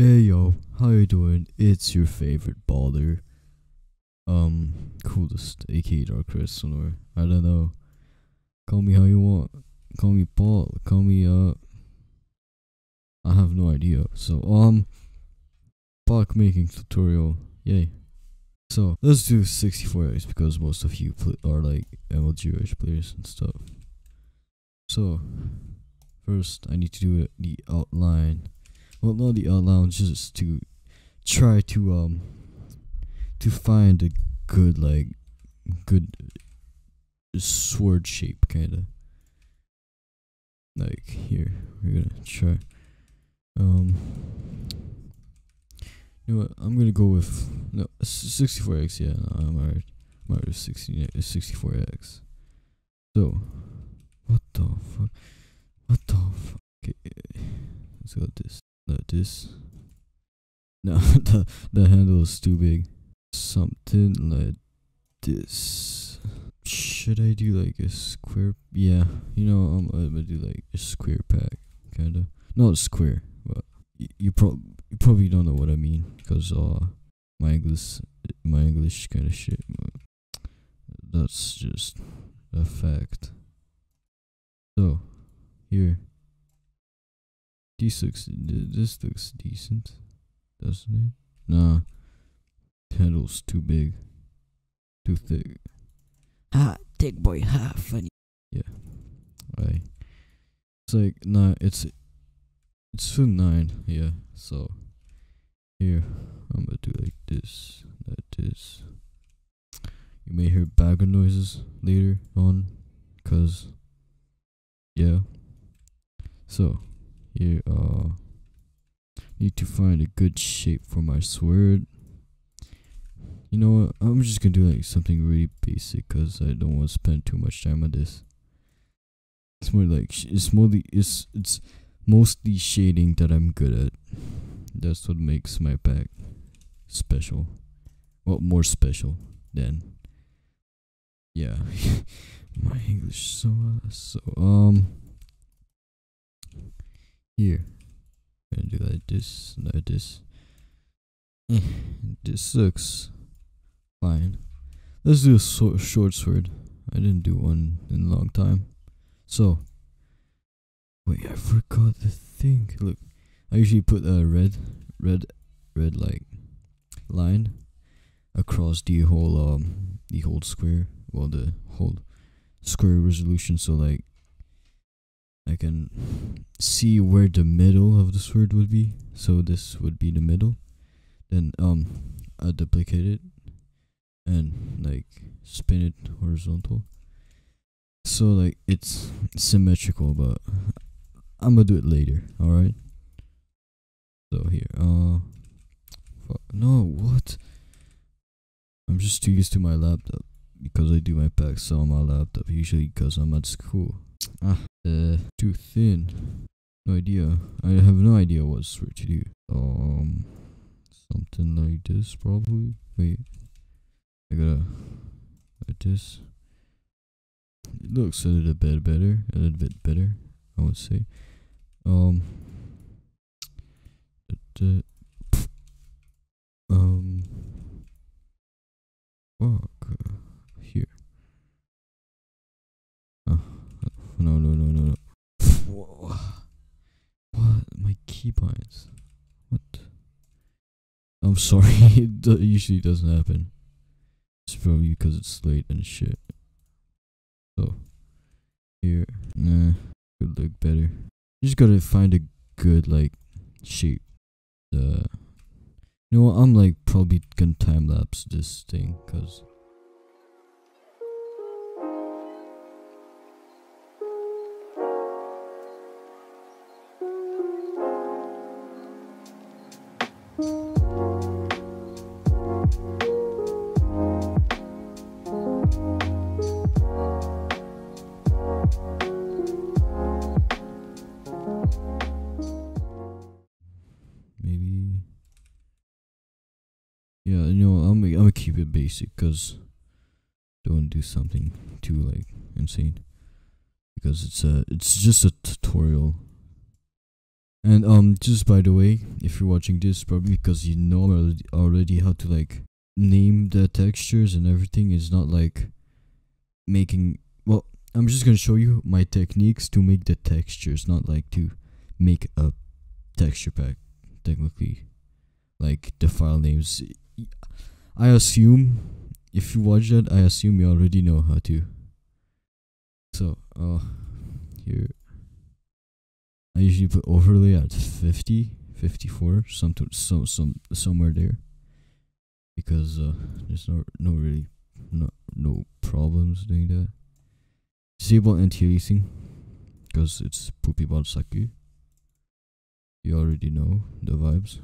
Hey yo, how you doing? It's your favorite baller. Um, coolest, aka Dark Crystal, I don't know. Call me how you want. Call me Paul. Call me uh. I have no idea. So um, block making tutorial. Yay. So let's do 64x because most of you are like MLGH players and stuff. So first, I need to do the outline well not the just to try to um to find a good like good sword shape kind of like here we're gonna try. Um you know what? I'm gonna go with no 64x yeah no, i'm alright. I'm alright with 60 64x so what the fuck? What the fuck? Okay let's go with this like this. No, the the handle is too big. Something like this. Should I do like a square? Yeah, you know I'm, I'm gonna do like a square pack, kinda. Not square, but you probably you probably don't know what I mean because uh my English my English kind of shit. That's just a fact. So here this looks this looks decent, doesn't it? Nah, handle's too big, too thick. Ha, thick boy, ha, funny. Yeah, right? It's like nah, it's it's two nine. Yeah, so here I'm gonna do like this, like this. You may hear background noises later on, cause yeah. So here, uh, need to find a good shape for my sword. You know what? I'm just gonna do like something really basic because I don't want to spend too much time on this. It's more like it's mostly it's it's mostly shading that I'm good at. That's what makes my back special. Well, more special than. Yeah, my English so uh, so um. Here, gonna do like this, like this. Eh, this looks fine. Let's do a so- short sword. I didn't do one in a long time. So, wait, I forgot the thing. Look, I usually put a red, red, red like line across the whole um the whole square, well the whole square resolution. So like, I can see where the middle of the sword would be. So this would be the middle. Then um, I duplicate it and like spin it horizontal. So like it's symmetrical, but I'm gonna do it later. All right. So here, uh, fuck, no, what? I'm just too used to my laptop because I do my packs on my laptop usually because I'm at school. Ah, uh, too thin. No idea. I have no idea what sword to do. Um, something like this probably. Wait, I gotta like this. It looks a little bit better. A little bit better, I would say. Um. da- da- um. Fuck. No, no, no, no, no. Whoa. What? My key keybinds. What? I'm sorry. it usually doesn't happen. It's probably because it's late and shit. So, here. Nah. Could look better. You just gotta find a good, like, shape. Uh, you know what? I'm, like, probably gonna time lapse this thing because. Basic because don't do something too like insane because it's a it's just a tutorial And um, just by the way, if you're watching this, probably because you know already, how to like name the textures and everything, it's not like making. Well, I'm just gonna show you my techniques to make the textures, not like to make a texture pack. Technically, like the file names. I assume if you watch that, I assume you already know how to. So, uh, here I usually put overlay at 50, 54, something, so, some, somewhere there. Because, uh, there's no, no really, no, no problems doing that. Disable anti-aliasing, because it's poopy Balsaki. You already know the vibes.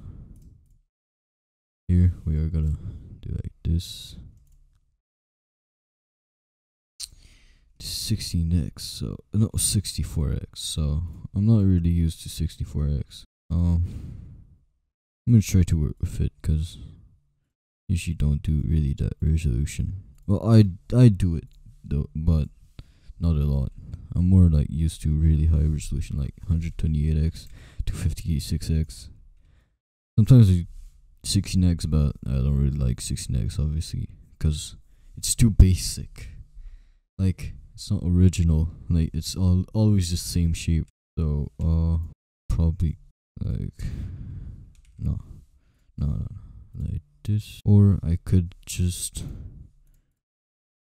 Here, we are gonna do like this. 16x, so no 64x. So I'm not really used to 64x. Um, I'm gonna try to work with it because usually don't do really that resolution. Well, I I do it though, but not a lot. I'm more like used to really high resolution, like 128x to 56x. Sometimes I 16x, but I don't really like 16x, obviously, because it's too basic. Like it's not original. Like it's all always the same shape. So uh probably like no no no like this or I could just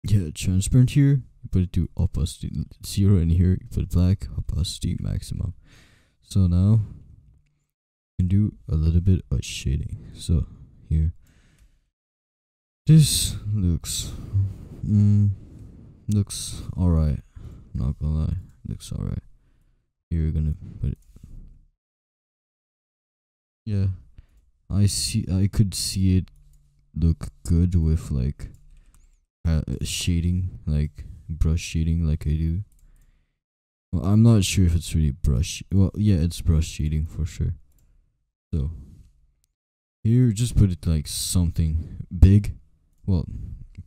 yeah transparent here put it to opacity zero and here you put black opacity maximum so now do a little bit of shading so here this looks mm, looks alright. Not gonna lie, looks alright. You're gonna put it. Yeah, I see. I could see it look good with like uh, shading, like brush shading, like I do. Well, I'm not sure if it's really brush. Well, yeah, it's brush shading for sure. So here, just put it like something big. Well,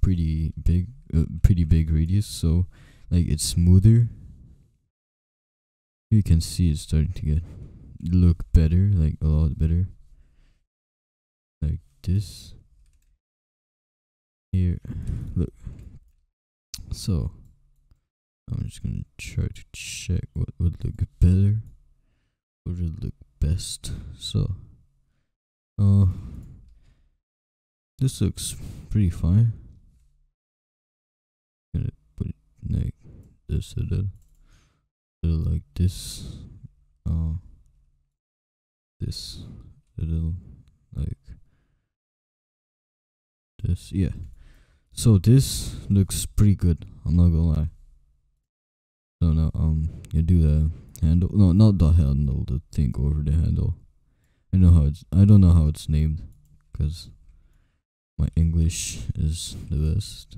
pretty big a pretty big radius. So like it's smoother. You can see it's starting to get look better like a lot better. Like this. Here look. So I'm just gonna try to check what would look better. What would look best. So uh this looks pretty fine. Gonna put like this a little, little like this uh this a little like this yeah. So this looks pretty good i'm not gonna lie. So now um you do the handle no not the handle the thing over the handle. I know how it's i don't know how it's named because my english is the best.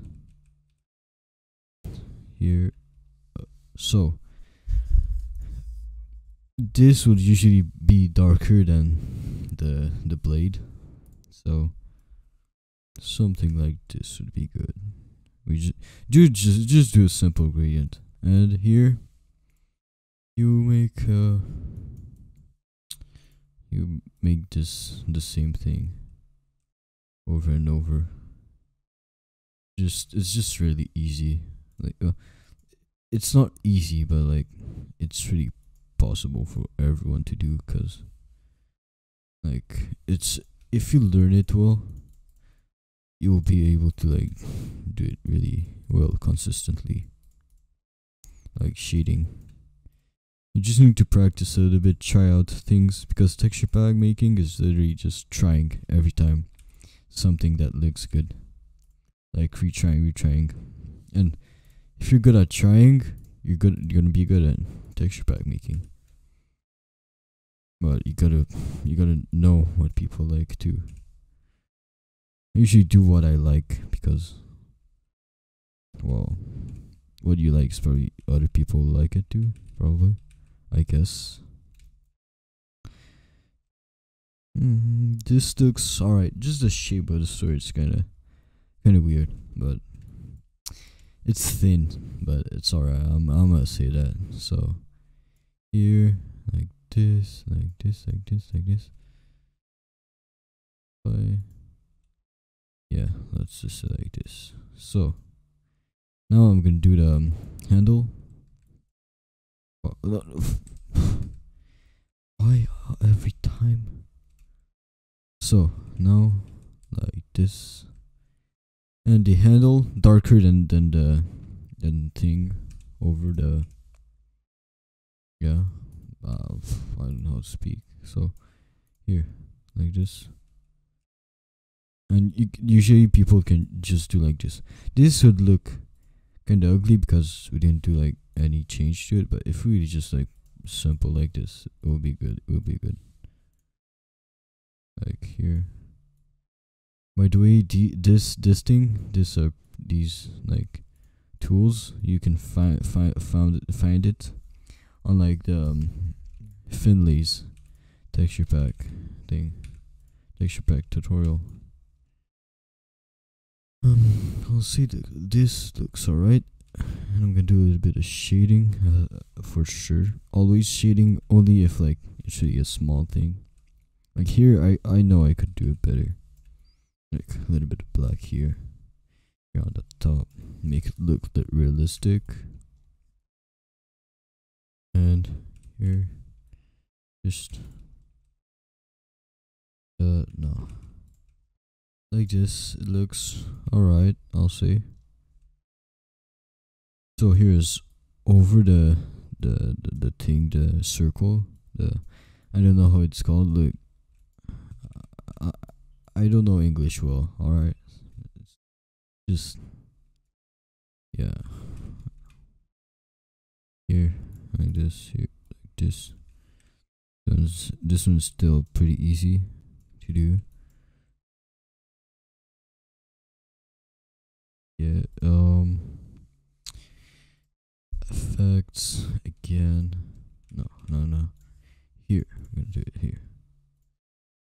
Here uh, so this would usually be darker than the the blade. So something like this would be good. We just do just just do a simple gradient. And here you make uh you make this the same thing over and over just it's just really easy like, uh, it's not easy, but like, it's really possible for everyone to do. Cause, like, it's if you learn it well, you will be able to like do it really well consistently. Like shading. You just need to practice a little bit, try out things because texture pack making is literally just trying every time something that looks good. Like retrying, retrying. And if you're good at trying, you're good. You're gonna be good at texture pack making. But you gotta, you gotta know what people like too. I usually do what I like because, well, what you like is probably other people like it too. Probably, I guess. Mm, this looks alright. Just the shape of the sword is kind of, kind of weird, but it's thin, but it's alright. I'm I'm gonna say that. So here, like this, like this, like this, like this. Bye. Yeah, let's just like this. So now I'm gonna do the um, handle. Why every time? So now like this, and the handle darker than than the than thing over the yeah. Uh, I don't know how to speak. So here, like this. And usually people can just do like this. This would look kind of ugly because we didn't do like any change to it. But if we just like simple like this, it will be good. It will be good. Like here. By the way, this this thing, this uh these like tools, you can find find found it, find it on like the um, Finlay's texture pack thing, texture pack tutorial. Um, I'll see. The, this looks alright, and I'm gonna do a little bit of shading uh, for sure. Always shading only if like it's really a small thing. Like here, I I know I could do it better. Like a little bit of black here, here on the top, make it look li- realistic. And here, just uh no, like this. It looks alright. I'll say. So here's over the the the, the thing, the circle, the I don't know how it's called. Look, I I don't know English well. All right, just yeah. Here like this, here like this. This one's, this one's still pretty easy to do. Yeah. Um. Effects again. No, no, no. Here, we're gonna do it here.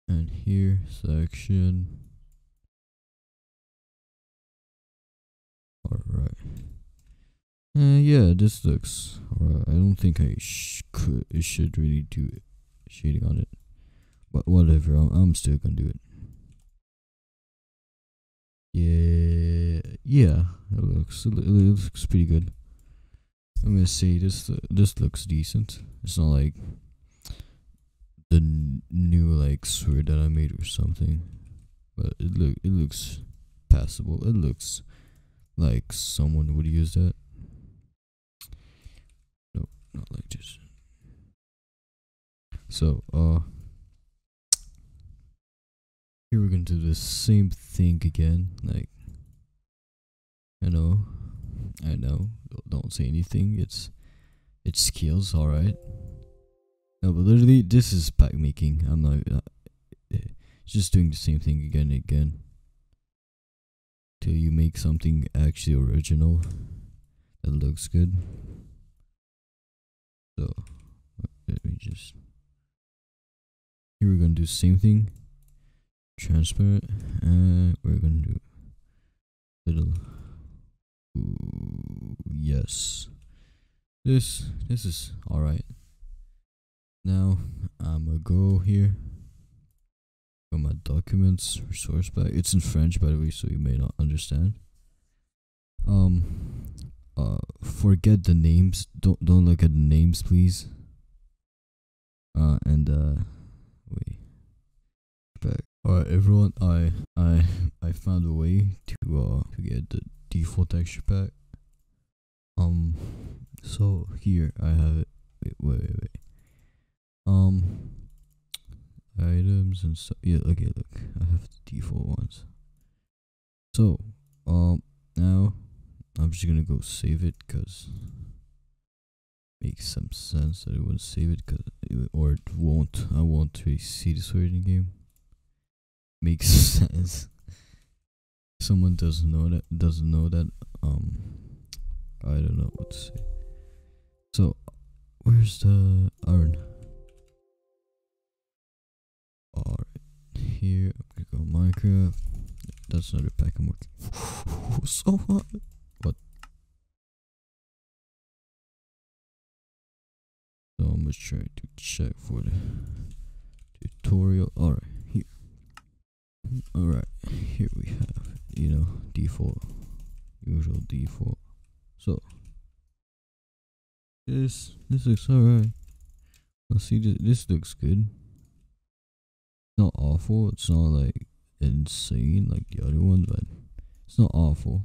And here, section. Alright. Uh, yeah, this looks alright. I don't think I sh- could, I should really do it, shading on it. But whatever, I'm, I'm still gonna do it. Yeah, yeah, it looks, it looks pretty good. I'm gonna say this, this looks decent. It's not like the new like sword that I made or something, but it look, it looks passable. It looks like someone would use that. No, not like this. So, uh, here we're gonna do the same thing again. Like, I know, I know. Don't- say anything. It's, it's skills, all right. No, but literally, this is pack making. I'm not uh, just doing the same thing again and again till you make something actually original that looks good. So let me just here we're gonna do the same thing, transparent, and we're gonna do little. Yes, this this is all right. Now I'm gonna go here. Go my documents resource pack. It's in French, by the way, so you may not understand. Um, uh, forget the names. Don't don't look at the names, please. Uh, and uh, wait. Back. Alright, everyone. I I I found a way to uh to get the default texture pack. Um, so here I have it. Wait, wait, wait, wait. Um, items and stuff. Yeah, okay, look, I have the default ones. So, um, now I'm just gonna go save it because makes some sense that I would save it cause it, or it won't. I won't really see this word in the game. Makes sense. Someone doesn't know that doesn't know that. Um, I don't know what to say. So, where's the iron? Alright, here I'm gonna go Minecraft. That's another pack I'm working. so hot. What? So I'm just trying to check for the tutorial. Alright, here. Alright, here we have, you know, default, usual default. So, this, this looks alright. Let's see, this, this looks good. Not awful, it's not like insane like the other one, but it's not awful.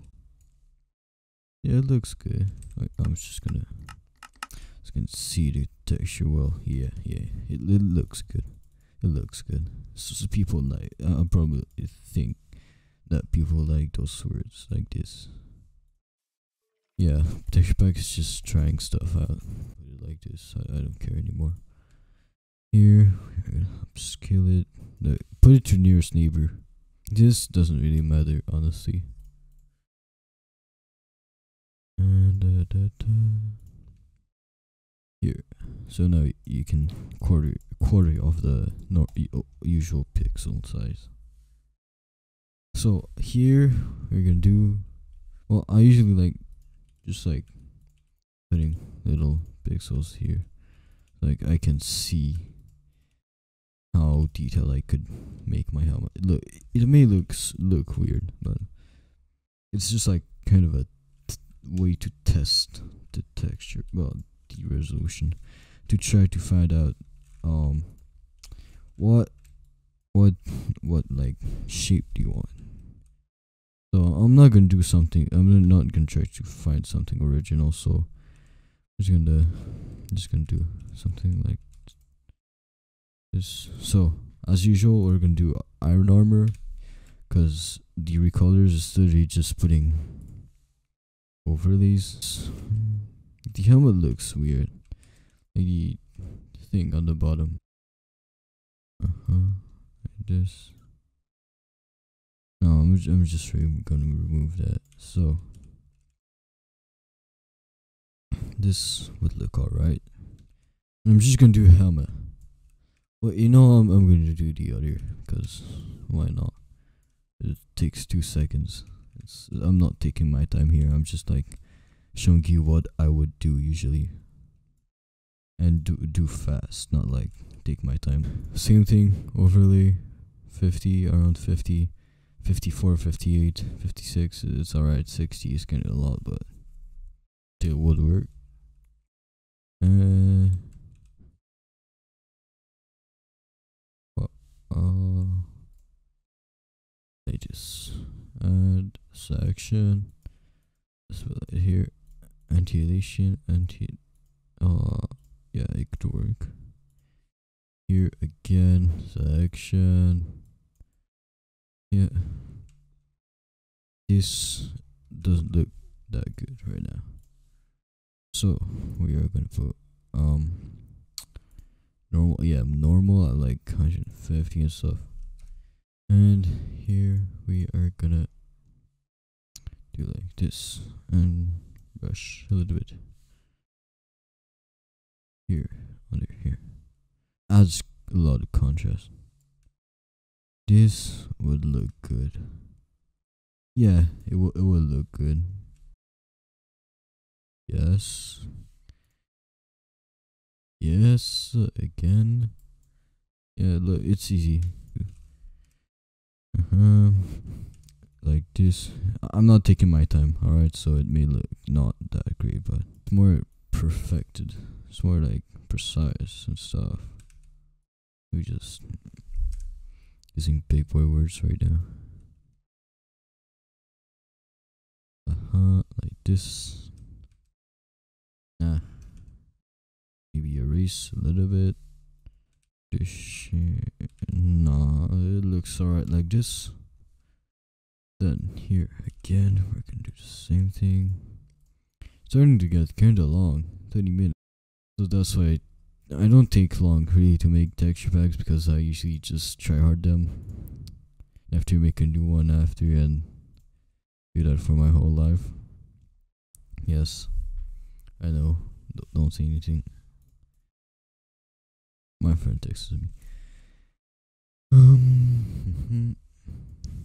Yeah, it looks good. Wait, I'm just gonna, just gonna see the texture well. Yeah, yeah, it, it looks good. It looks good. So, so people like, I probably think that people like those words like this. Yeah, texture pack is just trying stuff out. Put it like this. I, I don't care anymore. Here, upscale it. No, put it to nearest neighbor. This doesn't really matter, honestly. And uh, da, da. here, so now you can quarter quarter of the usual pixel size. So here we're gonna do. Well, I usually like just like putting little pixels here, like I can see how detailed I could make my helmet. Look, it may look look weird, but it's just like kind of a way to test the texture, well, the resolution, to try to find out um what what what like shape do you want. So I'm not gonna do something. I'm not gonna try to find something original. So I'm just gonna just gonna do something like this. So as usual, we're gonna do iron armor, cause the recolors is literally just putting over these The helmet looks weird. The thing on the bottom. Uh huh. Like this. No, I'm I'm just gonna remove that. So this would look alright. I'm just gonna do helmet. Well, you know, I'm I'm gonna do the other because why not? It takes two seconds. It's I'm not taking my time here. I'm just like showing you what I would do usually, and do do fast, not like take my time. Same thing. Overlay, fifty around 50, 54, 58, 56. It's alright. Sixty is kind of a lot, but it would work. Uh, uh, just add section. This right here, anti-aliasing, anti. Uh, yeah, it could work. Here again, section. Yeah. This doesn't look that good right now. So we are gonna put um normal yeah normal at like 150 and stuff and here we are gonna do like this and brush a little bit here under here adds a lot of contrast this would look good yeah it will it will look good yes Yes, again. Yeah, look, it's easy. Uh-huh. Like this. I'm not taking my time, alright? So it may look not that great, but it's more perfected. It's more like precise and stuff. We just using big boy words right now. Uh huh, like this. Nah maybe erase a little bit. This shit, nah, it looks alright like this. Then here again, we're gonna do the same thing. Starting to get kinda long, 30 minutes. So that's why I, I don't take long really to make texture packs because I usually just try hard them. After make a new one after and do that for my whole life. Yes, I know. Don't- Don't say anything. My friend texted me. Um,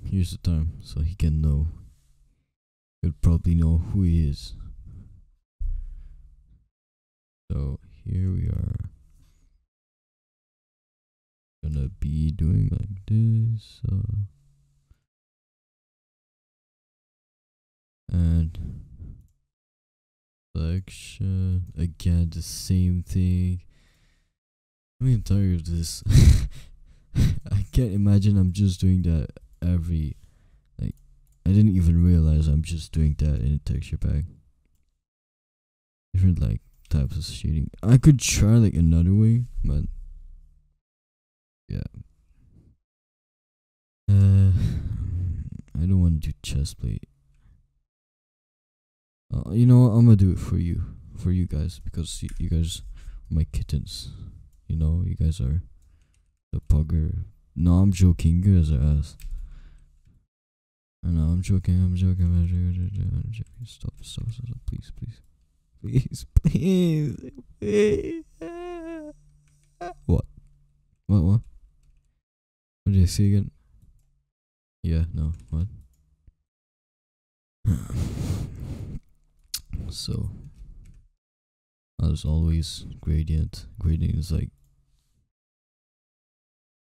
here's the time, so he can know. He'll probably know who he is. So here we be doing like this. Uh, and selection again the same thing. I'm mean tired of this. I can't imagine i'm just doing that every like i didn't even realize i'm just doing that in a texture pack different like types of shading. I could try like another way but yeah uh i don't want to do chest plate uh, you know what? I'm gonna do it for you, for you guys, because you, you guys are my kittens. You know, you guys are the pugger. No, I'm joking. You guys are ass. I know, I'm joking. I'm joking. I'm joking. I'm joking. Stop, stop, stop, stop. Please, please, please, please, please. What? What? What? Did I say again? Yeah. No. What? so as always gradient gradient is like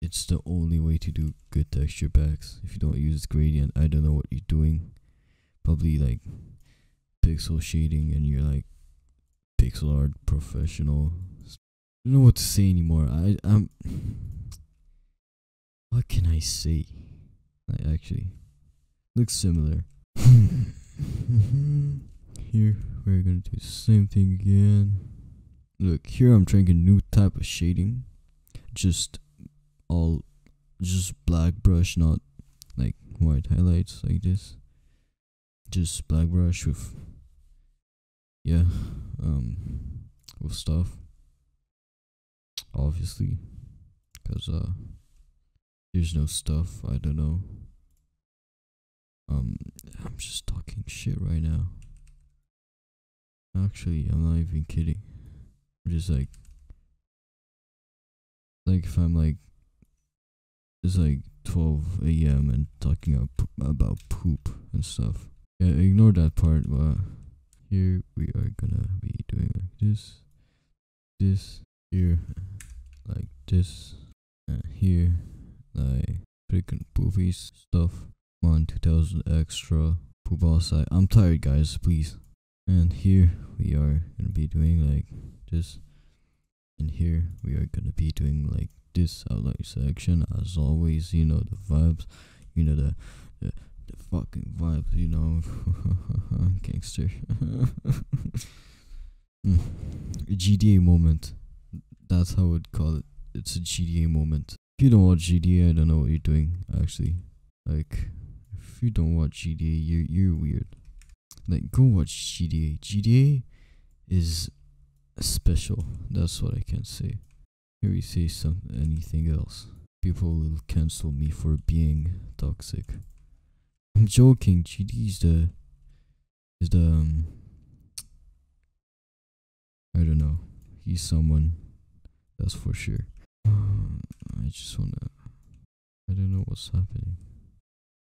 it's the only way to do good texture packs if you don't use gradient i don't know what you're doing probably like pixel shading and you're like pixel art professional I don't know what to say anymore i i'm what can i say like actually looks similar. Here we're gonna do the same thing again. Look here i'm trying a new type of shading. Just all just black brush not like white highlights like this just black brush with yeah um with stuff. Obviously because uh there's no stuff i don't know um i'm just talking shit right now Actually, I'm not even kidding. I'm just like, like if I'm like, it's like 12 a.m. and talking ab- about poop and stuff. Yeah, ignore that part. But here we are gonna be doing like this, this here, like this, and here, like freaking poofies stuff. Come on, 2000 extra outside. I'm tired, guys. Please. And here we are gonna be doing like this. And here we are gonna be doing like this outline section as always, you know the vibes, you know the the, the fucking vibes, you know gangster. mm. GDA moment. That's how I would call it. It's a GDA moment. If you don't watch GDA, I don't know what you're doing actually. Like if you don't watch GDA, you're, you're weird like go watch GDA. GDA is special. That's what I can say. Here we say some anything else. People will cancel me for being toxic. I'm joking. GD is the is the um, I don't know. He's someone. That's for sure. Hmm, I just wanna. I don't know what's happening.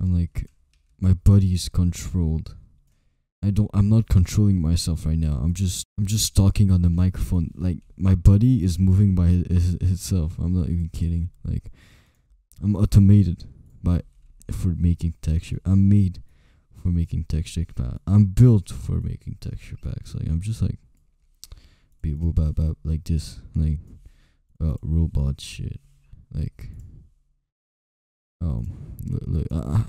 I'm like, my body is controlled I don't I'm not controlling myself right now. I'm just I'm just talking on the microphone. Like my body is moving by itself. I'm not even kidding. Like I'm automated by for making texture. I'm made for making texture packs. I'm built for making texture packs. Like I'm just like beep like this. Like uh, robot shit. Like um look, look uh,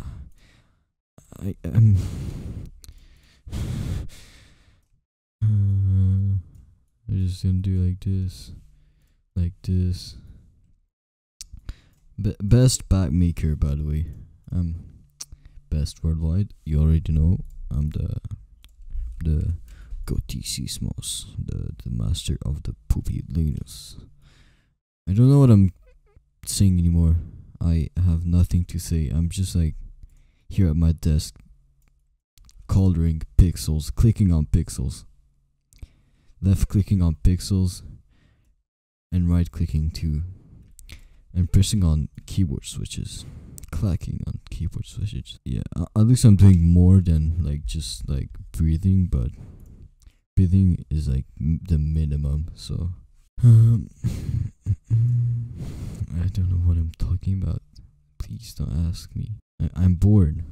I I'm I'm just gonna do like this, like this. Be- best back maker, by the way. I'm best worldwide. You already know. I'm the the Gotisi Smalls, the the master of the poopy Linus. I don't know what I'm saying anymore. I have nothing to say. I'm just like here at my desk coloring pixels, clicking on pixels, left clicking on pixels, and right clicking too, and pressing on keyboard switches, clacking on keyboard switches. Yeah, at least I'm doing more than like just like breathing, but breathing is like the minimum. So Um, I don't know what I'm talking about. Please don't ask me. I, I'm bored.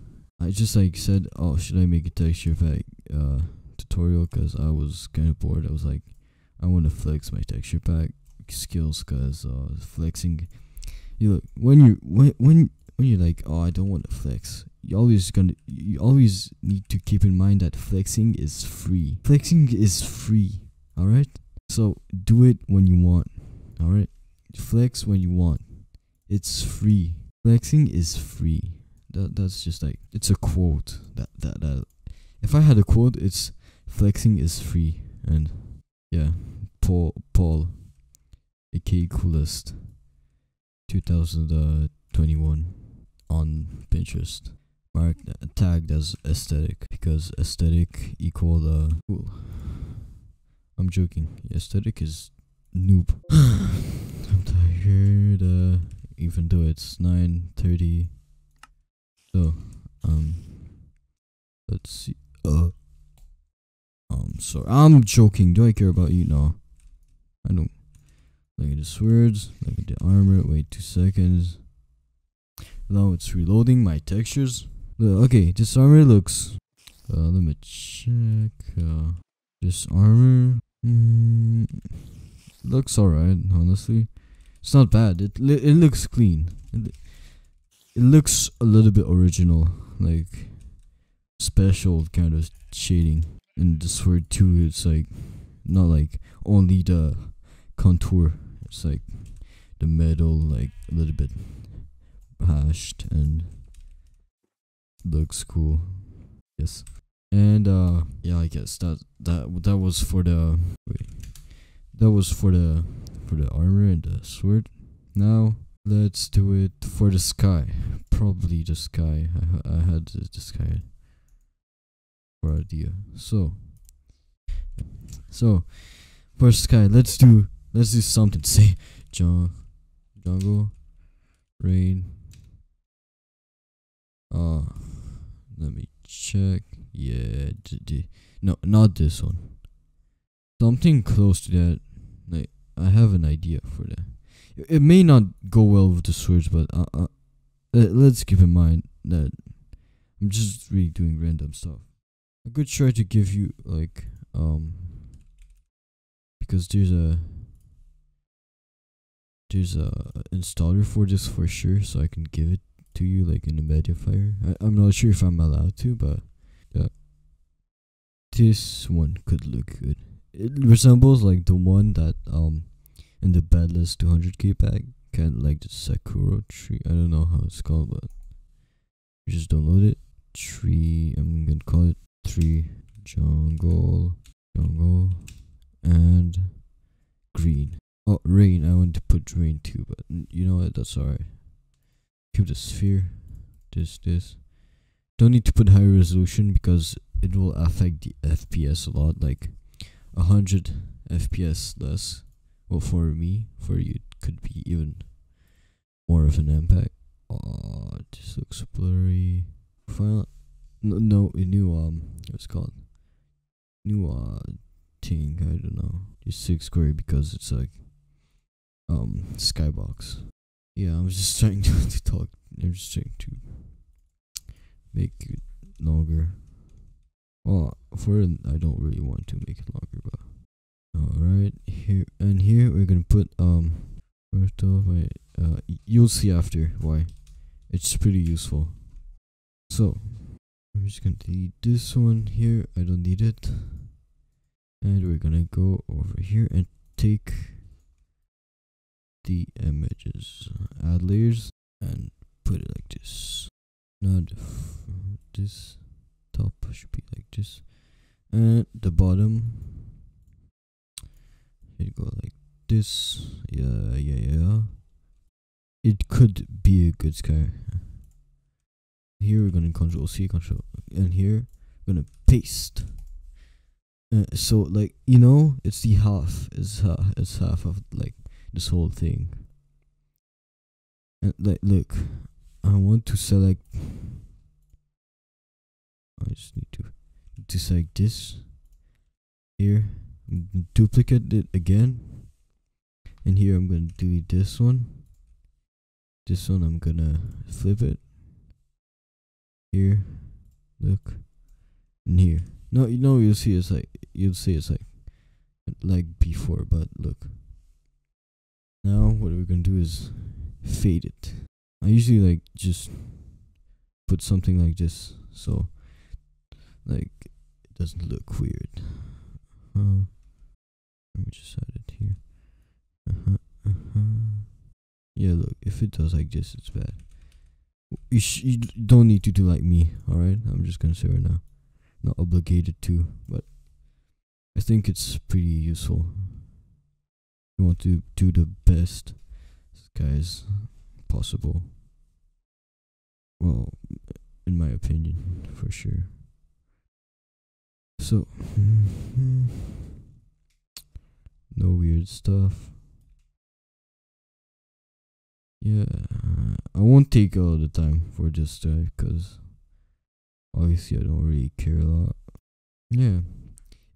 I just like said, oh, should I make a texture pack uh, tutorial? Cause I was kind of bored. I was like, I want to flex my texture pack skills, cause uh, flexing. You look when you when when when you're like, oh, I don't want to flex. You always gonna you always need to keep in mind that flexing is free. Flexing is free. All right. So do it when you want. All right. Flex when you want. It's free. Flexing is free. That that's just like it's a quote. That that that. If I had a quote, it's flexing is free. And yeah, Paul Paul, aka coolest, 2021 on Pinterest. Marked tagged as aesthetic because aesthetic equal uh cool. I'm joking. Aesthetic is noob. I'm tired. Uh, even though it's nine thirty. So, um, let's see. Uh, um, sorry. I'm joking. Do I care about you? No, I don't. Look at the swords. Look at the armor. Wait two seconds. Now it's reloading my textures. Okay, this armor looks. Uh, let me check. Uh, this armor mm, looks alright. Honestly, it's not bad. It it looks clean. It, it looks a little bit original, like special kind of shading. And the sword too, it's like not like only the contour. It's like the metal, like a little bit hashed and looks cool. Yes. And uh yeah, I guess that that that was for the wait. That was for the for the armor and the sword. Now let's do it for the sky. Probably the sky. I I had the, sky for idea. So so for sky, let's do let's do something. Say John jungle rain. Uh let me check. Yeah, no, not this one. Something close to that. Like I have an idea for that. It, may not go well with the swords, but uh, uh, let, let's keep in mind that I'm just really doing random stuff. I could try to give you like um because there's a there's a installer for this for sure, so I can give it to you like in a Mediafire. I, I'm not sure if I'm allowed to, but yeah, this one could look good. It resembles like the one that um in the Bedless 200k pack, kind of like the Sakura tree. I don't know how it's called, but just download it. Tree. I'm gonna call it tree jungle jungle and green. Oh, rain. I want to put rain too, but you know what? That's alright. Keep the sphere. This, this. Don't need to put high resolution because it will affect the FPS a lot. Like, a hundred FPS less. Well, for me, for you, it could be even more of an impact. Oh, this looks blurry. Final. No, no, new um, what's it called? New uh thing. I don't know. Just six square because it's like um skybox. Yeah, I'm just trying to, to talk. I'm just trying to make it longer. Well, for I don't really want to make it longer, but all right here and here we're gonna put um first off, I uh you'll see after why it's pretty useful. So I'm just gonna delete this one here. I don't need it. And we're gonna go over here and take the images, add layers, and put it like this. Not f- this top should be like this, and the bottom should go like this. Yeah, yeah, yeah. It could be a good sky. Here we're gonna control C, control, and here we're gonna paste. Uh, so like you know, it's the half. It's half. It's half of like this whole thing. And like, look, I want to select. I just need to to select this here, duplicate it again, And here I'm gonna delete this one. This one I'm gonna flip it. Here, look, and here. No, you know you'll see it's like you'll see it's like like before, but look. Now what we're gonna do is fade it. I usually like just put something like this so like it doesn't look weird. Uh, let me just add it here. Uh-huh, uh-huh. Yeah, look, if it does like this, it's bad. You, sh- you don't need to do like me, alright? I'm just gonna say right now. Not obligated to, but I think it's pretty useful. You want to do the best, guys, possible. Well, in my opinion, for sure. So, no weird stuff. Yeah, I won't take all the time for this guy because obviously I don't really care a lot. Yeah,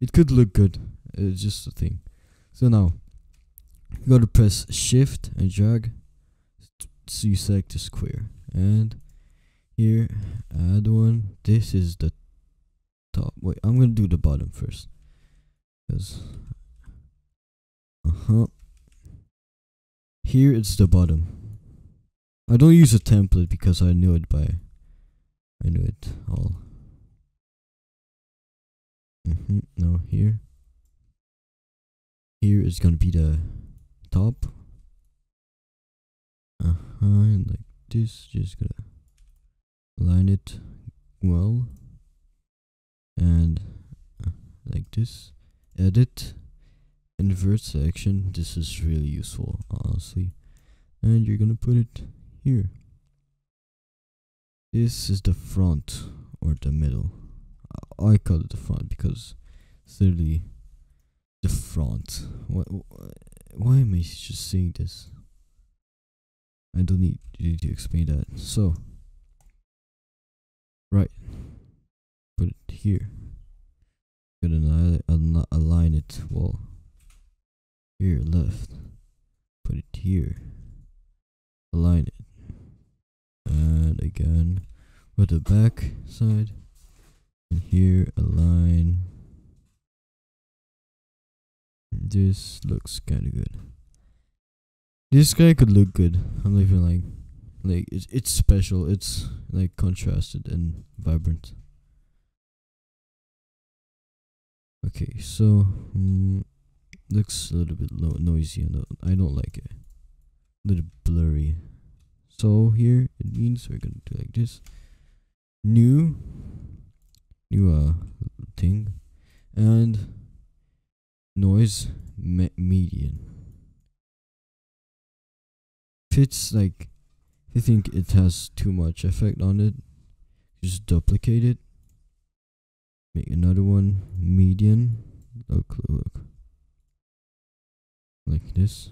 it could look good. It's just a thing. So now, you gotta press Shift and drag you select the square. And here, add one. This is the top. Wait, I'm gonna do the bottom first. Cause, uh huh. Here it's the bottom. I don't use a template because I knew it by. I knew it all. Mm-hmm. Now here. Here is gonna be the top. Uh huh. And like this, just gonna line it well. And uh, like this. Edit. Invert Selection This is really useful, honestly. And you're gonna put it here. This is the front or the middle. I I call it the front because it's literally the front. Why, why am I just saying this? I don't need, need to explain that. So, right, put it here. Gonna align, align it. Well, here left. Put it here. Align it. And again, with the back side. And here align. This looks kind of good. This guy could look good. I'm not even like, like it's it's special. It's like contrasted and vibrant. Okay, so mm, looks a little bit lo- noisy and I don't like it. A little blurry. So here it means we're gonna do like this. New, new uh thing, and noise me- median. If it's like, if you think it has too much effect on it, just duplicate it. Make another one median. Look, look, look. Like this.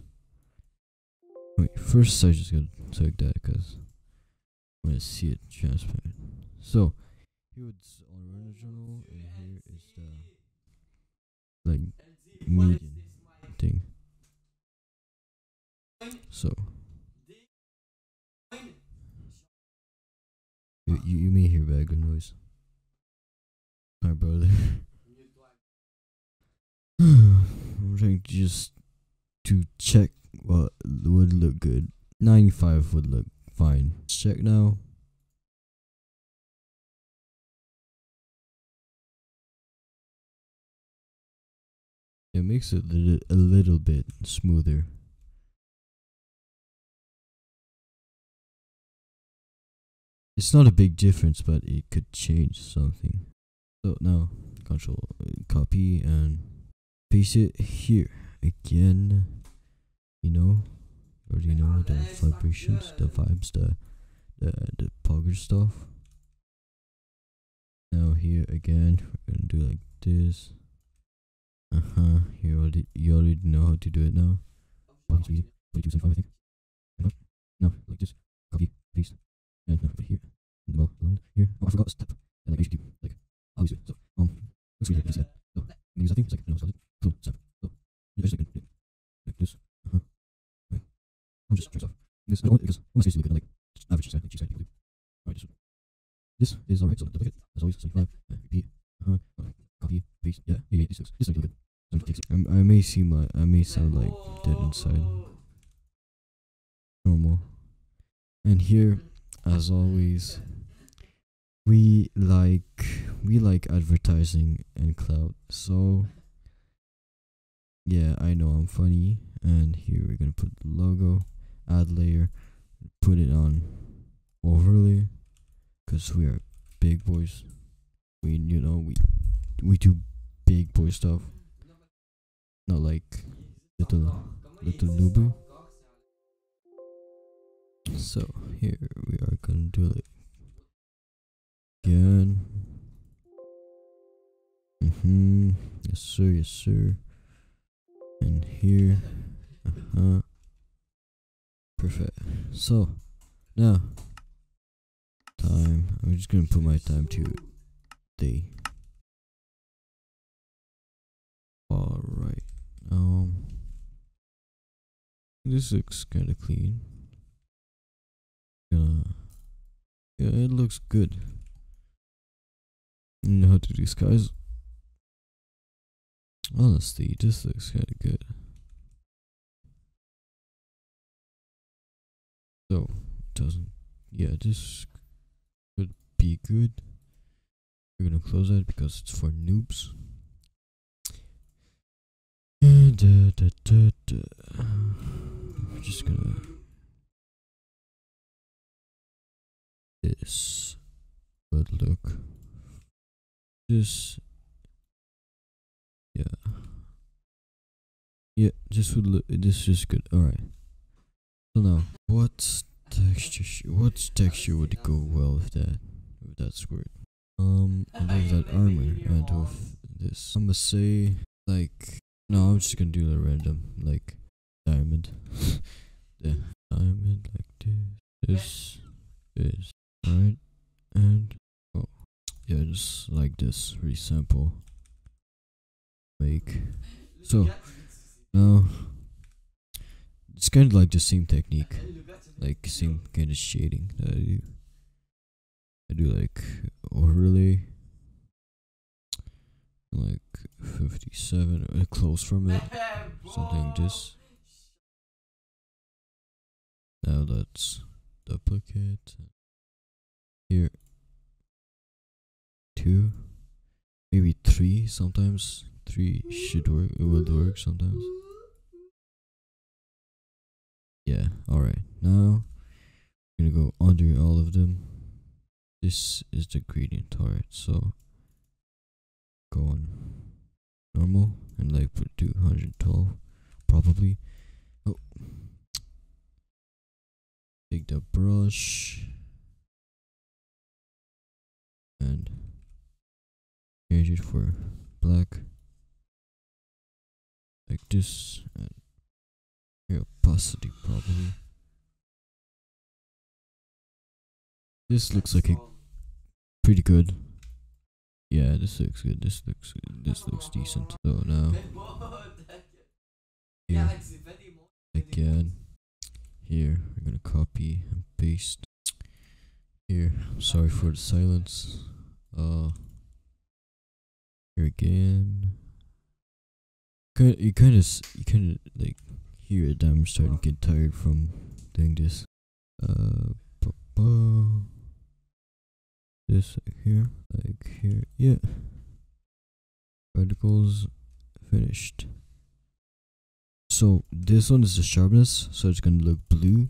Wait, first I just gotta take that because I want to see it transparent. So, here it's original, and here is the like median thing. So, you, you, you may hear background noise. My brother. I'm trying to just to check what would look good. 95 would look fine. Let's check now. It makes it a little, a little bit smoother. It's not a big difference, but it could change something. So now, control copy and paste it here again. You know, you know the vibrations, the vibes, the the the pogger stuff. Now here again, we're gonna do like this. Uh huh. You already you already know how to do it now. Easy. Put it I think. No, like this. Copy, paste, and over here, and the well line here. Oh, I forgot step, and like HQ, like, obviously, so, um, looks really good, yeah. So, and use that thing, it's like, I it's not cool, step, so, just like, like this, uh-huh, right, I'm just trying stuff. this, I don't want it, because, I'm to see good, like, average side, like cheese side, alright, this one. This is alright, so duplicate, as always, 75, uh, repeat, uh-huh, right, copy, paste, yeah, yeah, yeah, this looks, good. Um, I may seem like I may sound like dead inside. Normal. And here as always, we like, we like advertising and clout, so yeah, I know I'm funny, and here we're gonna put the logo, add layer, put it on overlay, cause we are big boys. We, you know, we we do big boy stuff, not like little little noob. So here we are gonna do it again. Mhm. Yes sir. Yes sir and here uh-huh perfect so now time i'm just gonna put my time to day all right um this looks kind of clean uh yeah it looks good you know how to skies Honestly, this looks kind of good. So, doesn't. Yeah, this could be good. We're gonna close that because it's for noobs. And, uh, da, da, da. I'm just gonna. This would look. This yeah. Yeah, this would look. This is good. All right. So now, what texture? What texture would go well with that? With that squirt? Um, and with that armor, and with this, I'm gonna say like. No, I'm just gonna do a random like diamond. yeah, diamond like this. This is right, and oh yeah, just like this, really simple make. So now it's kind of like the same technique, like same kind of shading that I do. I do like overlay, like 57 or close from it, something like this. Now let's duplicate here, two, maybe three sometimes three should work. It will work sometimes. Yeah. All right. Now I'm gonna go under all of them. This is the gradient. All right. So go on normal and like put 212 probably. Oh. Take the brush and change it for black like this and opacity probably. This looks like a pretty good. Yeah this looks good this looks good. this looks decent so now. Here again here we're gonna copy and paste here sorry for the silence uh here again you kind of you kind of like hear it. I'm starting to get tired from doing this. Uh, this here, like here, yeah. Particles finished. So this one is the sharpness, so it's gonna look blue.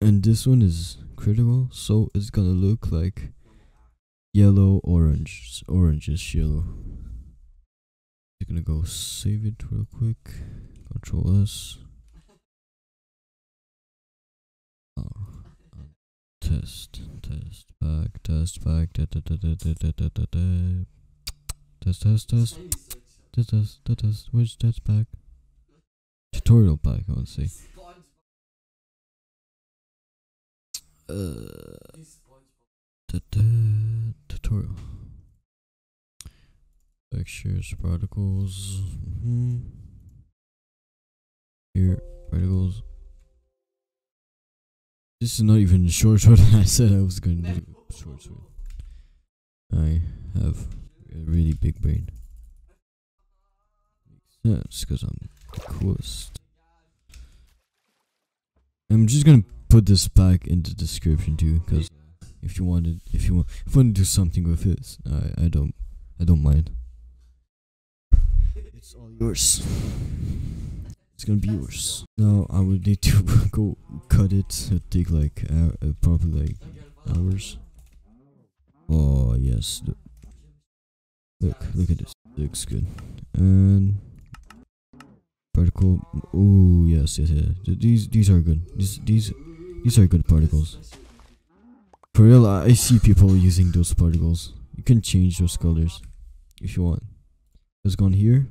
And this one is critical, so it's gonna look like yellow, orange, orange is yellow. You're gonna go save it real quick. Control S. Oh, test, test, back, test, back, da, da, da, da, da, da, da, da, da. test, test, test, test, test, test, test, which test back? Tutorial pack, I would say. Uh, tutorial textures, particles. Mm -hmm. Here, particles. This is not even a short sword. I said I was going to do short sword. I have a really big brain. Sense, because I'm the coolest. I'm just gonna put this back in the description too, because if you wanted, if you want, if you want to do something with this, I I don't, I don't mind. It's all yours. It's gonna be yours. Now I would need to go cut it. It take like uh, uh, probably like hours. Oh yes, look, look, look at this. Looks good. And particle. Oh yes, yes, yes. These these are good. These these these are good particles. For real, I see people using those particles. You can change those colors if you want. Let's go on here.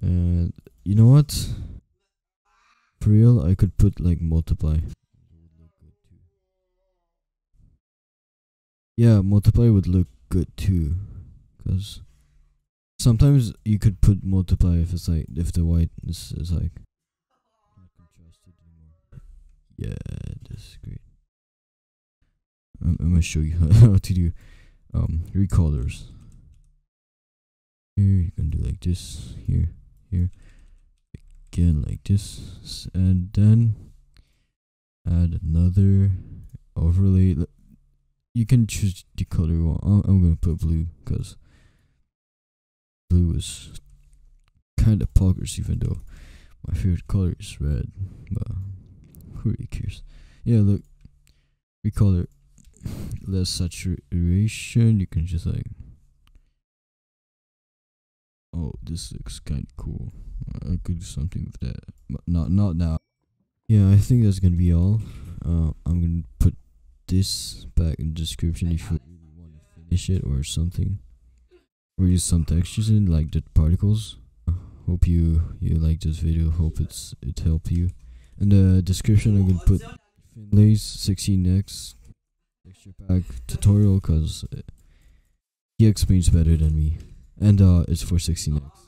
And you know what? For real, I could put like multiply. Yeah, multiply would look good too. Cause sometimes you could put multiply if it's like if the white is, is like. Yeah, this is great. I'm, I'm gonna show you how to do um recolors. Here you can do like this. Here, here, again like this, and then add another overlay. You can choose the color you want. I'm, gonna put blue because blue is kind of poggers, even though my favorite color is red. But who really cares? Yeah, look, recolor less saturation. You can just like oh, this looks kind of cool. I could do something with that, but not not now. Yeah, I think that's gonna be all. Uh, I'm gonna put this back in the description if you want to finish it or something, or use some textures in like the particles. Hope you you like this video. Hope it's it helped you. In the description, I'm gonna put Finlay's 16x texture pack tutorial because he explains better than me. And uh it's for 16x